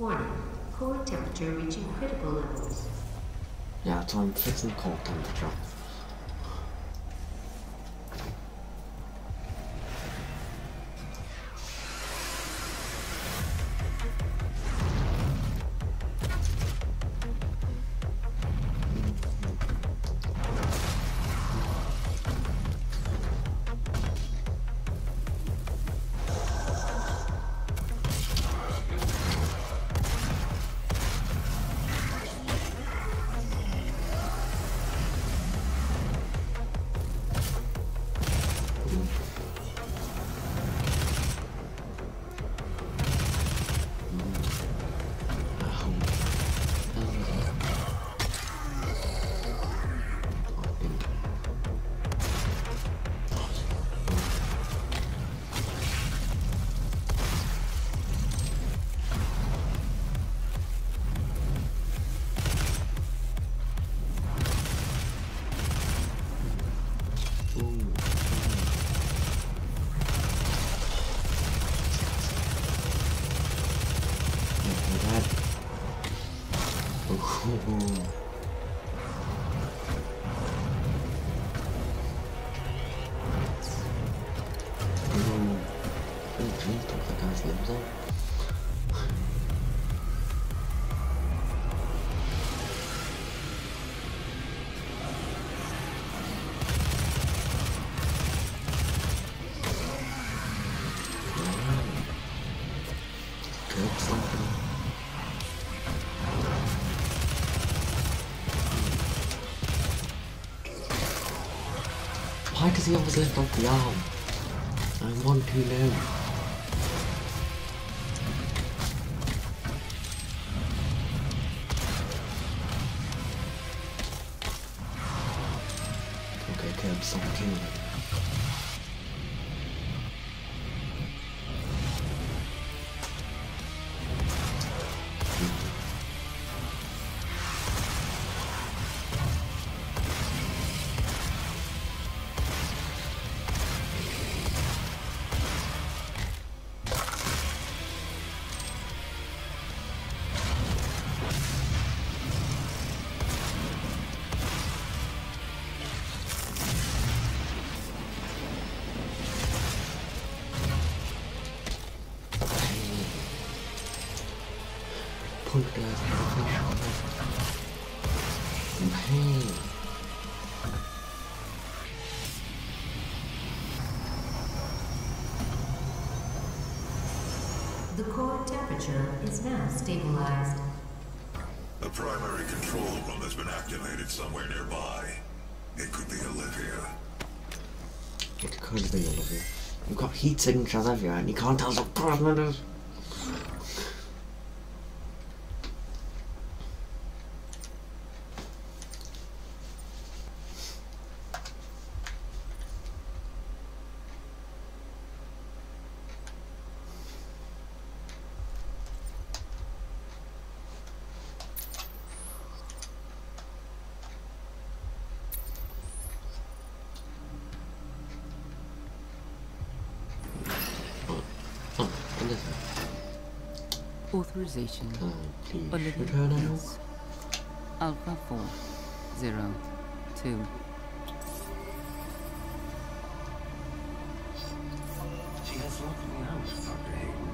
Warning. Core temperature reaching critical levels. Yeah, so I'm fixing core temperature. 부분 Why does he always lift off the arm? I'm one too low. Core temperature is now stabilized. The primary control room has been activated somewhere nearby. It could be Olivia. It could be Olivia. You've got heat signatures everywhere and you can't tell us what problem it is. Oh, what is it? Authorization. Can please Olivia shoot her now? Alpha 4 0 2. She has locked me out, Dr. Hayden.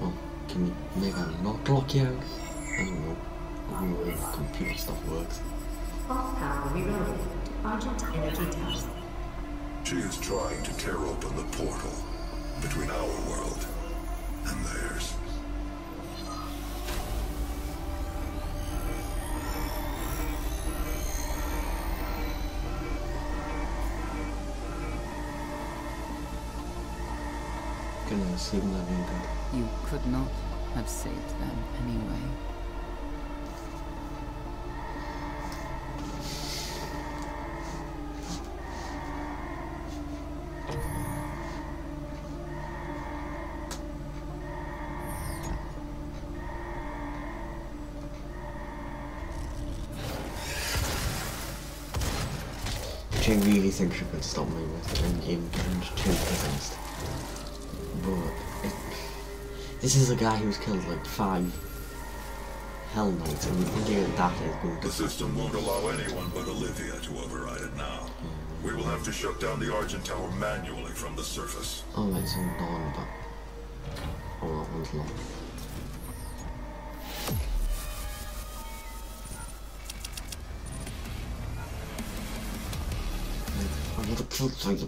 Well, can you make her not lock you out? I don't know. I don't know how computer stuff works. All power rerouted to Argent Energy Tower. She is trying to tear open the portal between our world and theirs. Can I assume that means that You could not have saved them anyway. She really think she could stop me with an game and two against. This is a guy who's killed like five Hell no, and we think that is going The system won't allow anyone but Olivia to override it now. We will have to shut down the Argent Tower manually from the surface. Oh, Alright, so Dawn, but... Oh, that one's long. I would have tried to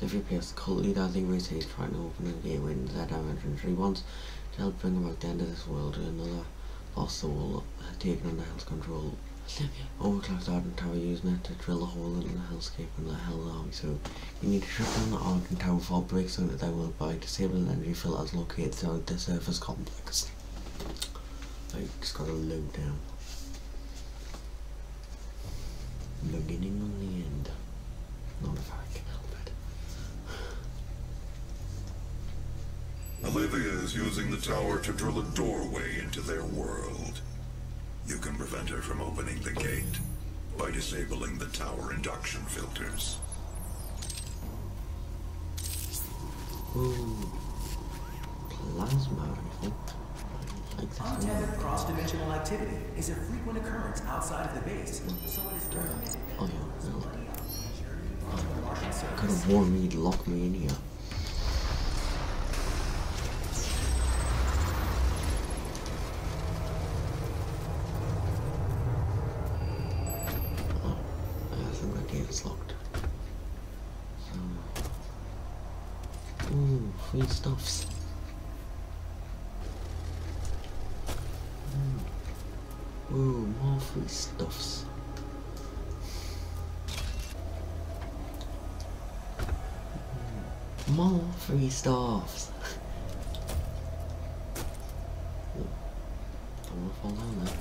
try that. If you place the cult leader, they raise his trying to open the gateway into that dimension. He wants to help bring about the end of this world to another lost soul taken under Hell's control. Overclocked Argent Tower using it to drill a hole in the hellscape and the Hell Army. So you need to shut down the Argent Tower before it breaks out their world by disabling energy filters located throughout the surface complex. I just gotta load down. Beginning on the end. Not if I can help it. Olivia is using the tower to drill a doorway into their world. You can prevent her from opening the gate by disabling the tower induction filters. Ooh. Plasma. I like this one. Untethered cross-dimensional activity is a frequent occurrence outside of the base, so it is recommended Oh yeah, no. Could have warned me to lock me in here. Oh, I think the gate is locked. So, ooh, free stuffs. Ooh, ooh more free stuffs. More free stuffs. Ooh, Don't wanna fall down there.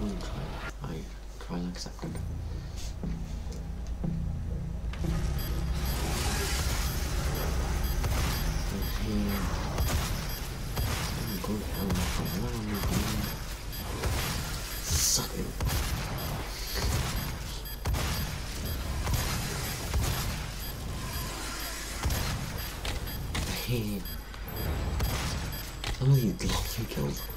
Mm, try. I trial Hey. Some of these lovely kills. Oh,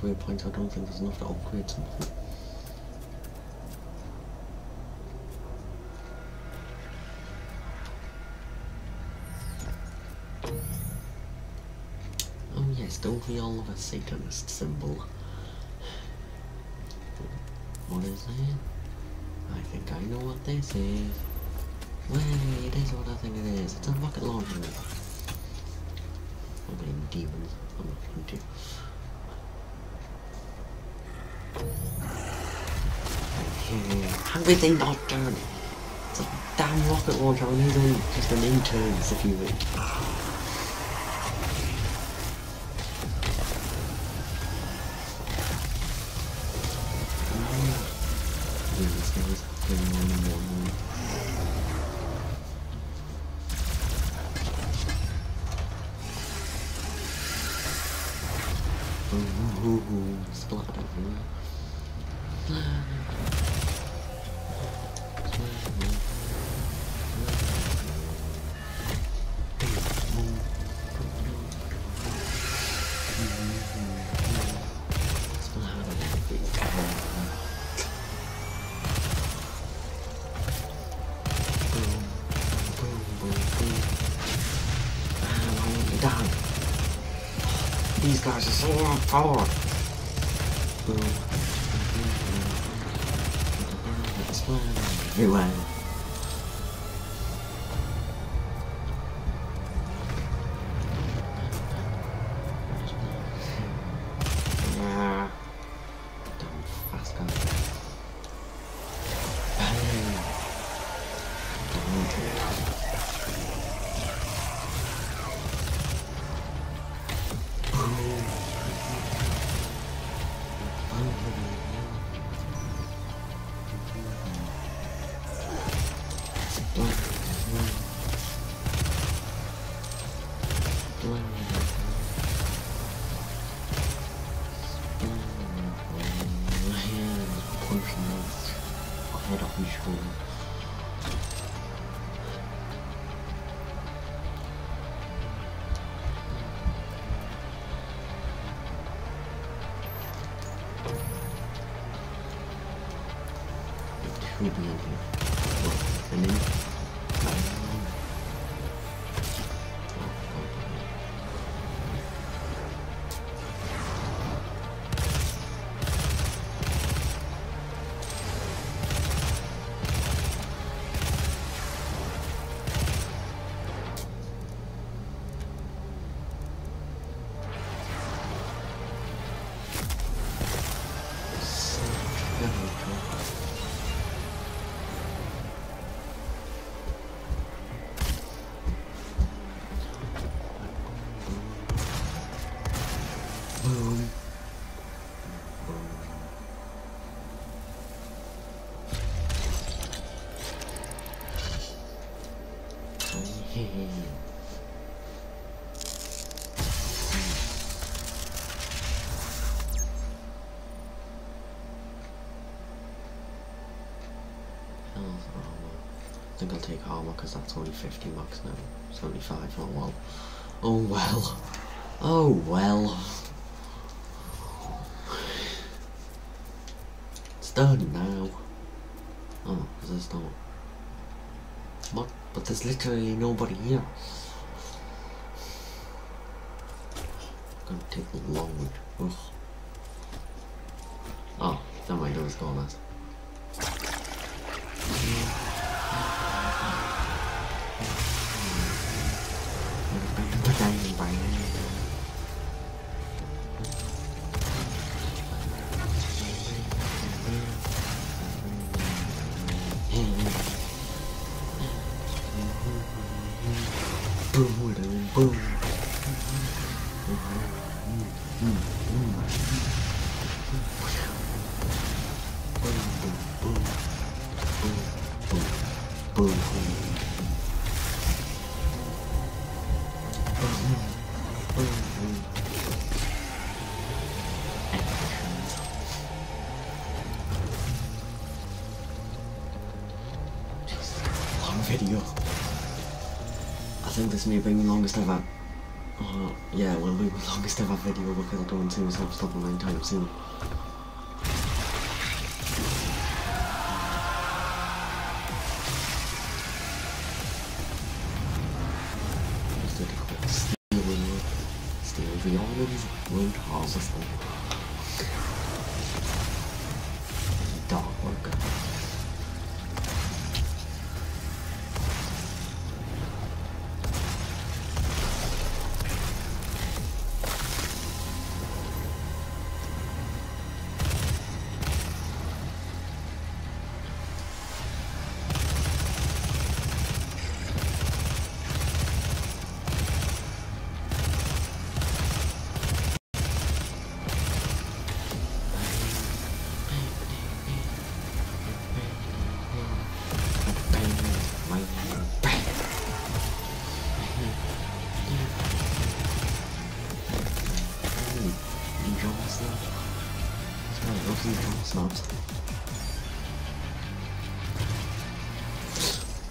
Points. I don't think there's enough to upgrade something. Oh yes, don't we all love a Satanist symbol? What is that? I think I know what this is. Wait, it is what I think it is. It's a rocket launcher. I mean, demons. I'm not going How did they not turn? It's a damn rocket launcher and he's only just an intern, if you will. And and ooh, ooh, ooh, splat everywhere. Down. These guys are so overpowered. Boom. boom. It I think I'll take armor because that's only 50 bucks now. 75, oh well. Oh well. Oh well. It's done now. Oh, is this not? There's literally nobody here. Gonna take a long one. Ugh. Oh, that might do is gone as. This may be my longest ever. Uh, yeah, it will be my longest ever video because I don't see myself stopping anytime soon.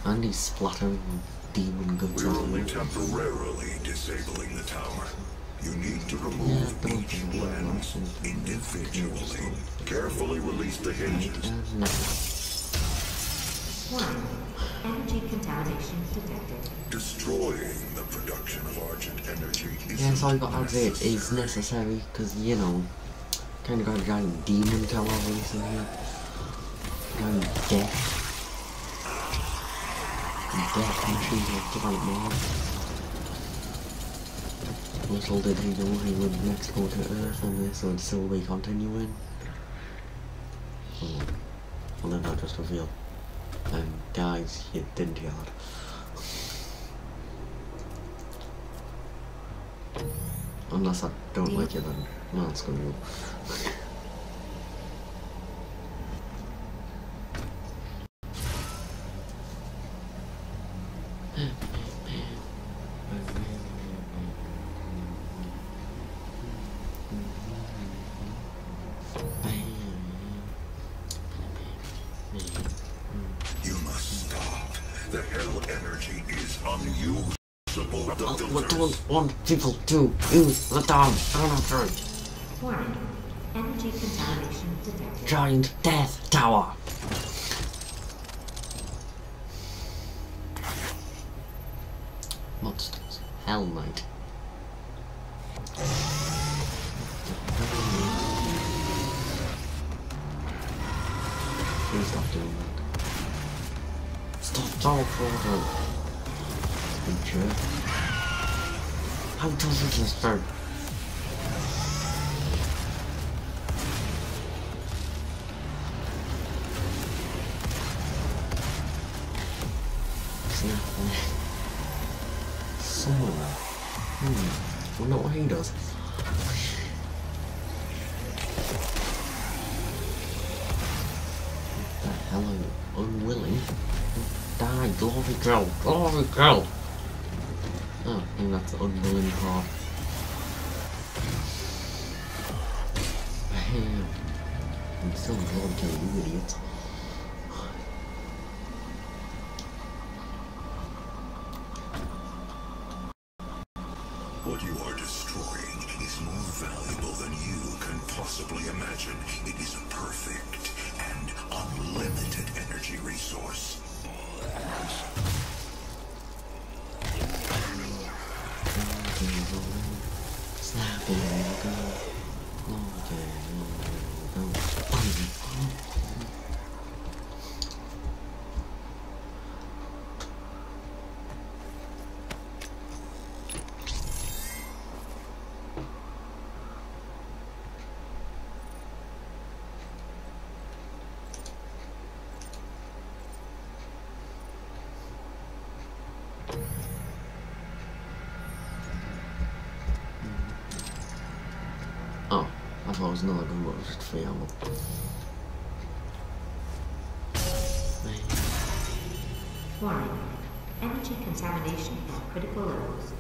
And he's splattering demon guts We're only temporarily disabling the tower. You need to remove don't each lens individually. Carefully release the hinges. And no. Warning. Energy contamination detected. Destroying the production of Argent energy is Yeah, so I got out there is necessary because you know, kind of got a giant demon tower recently. Giant death. Death machines have to fight more. Little did he know he would next go to Earth and this would still be continuing. Oh, well then that just reveal. And guys, you didn't hear that. Unless I don't like it, then no, it's gonna go. Don't want people to use the damn cemetery. Warning. Energy contamination detected. Giant death tower. Monsters. Hell Knight. Please stop doing that. Stop. You jerk. How does it just start? Snap. Someone. Hmm. Wonder what does. Hell are you unwilling? Die, glory girl, glory girl! I think that's the unwilling part. Bam. I'm still glory kill, you idiots. I thought it was another gun, but it was just free ammo. Warning. Energy contamination at critical levels.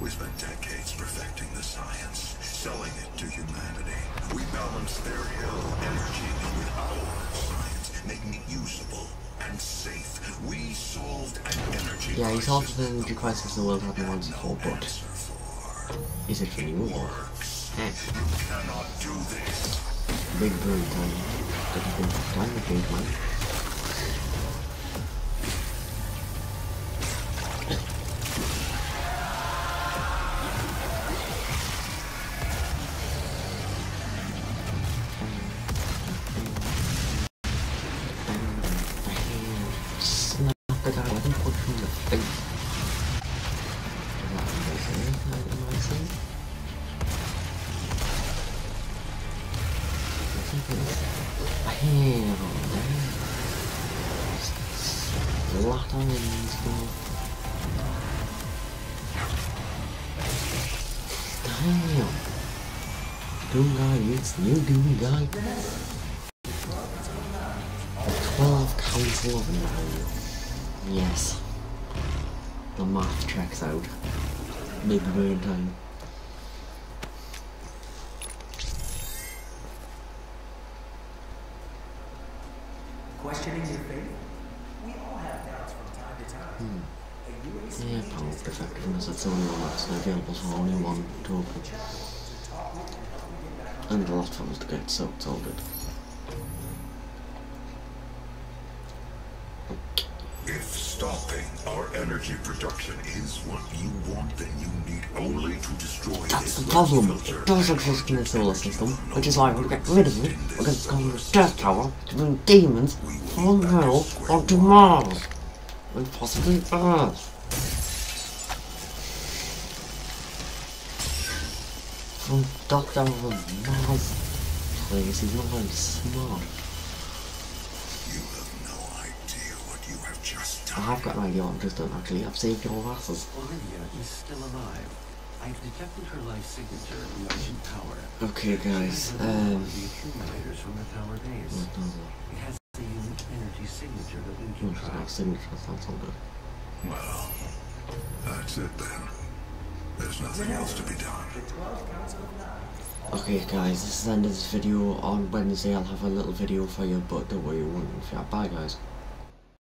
We spent decades perfecting the science, selling it to humanity. We balanced their hell energy with our science, making it usable and safe. We solved an energy Yeah, he solved the energy crisis the world hadn't once before, but answer for. Is it? Works. Eh, You cannot do this. big burn time. Time would change man. Snap Splat on Damn! Doom guy, it's new Doom guy. Twelve council of nine. Yes. The math checks out. Big burn time. Questioning your faith? We all have doubts from time to time. Hmm. UAC Yeah, power effectiveness, that's the only one that's available for only one token. And a lot for us to get, so it's all good. If stopping our energy production is what you want, then you need only to destroy That's the problem. It does exist in the solar system, which is why we'll get rid of it, because it's called a Death Tower to bring demons from hell onto Mars. And possibly Earth. From Doctor of Mars place, he's not very smart. Just I done. have got an idea what I've just done actually, I've saved your asses. Olivia is still alive. I've detected her life signature in the Ocean Tower. Okay guys, It's another one um... of the accumulators from the tower base. it? It has a unique energy signature that we Hmm, can it's not signature, that's all good. Well, that's it then. There's nothing else to be done. The 12 Council of Nine. Okay guys, this is the end of this video. On Wednesday I'll have a little video for you, but don't worry, it won't. Bye guys.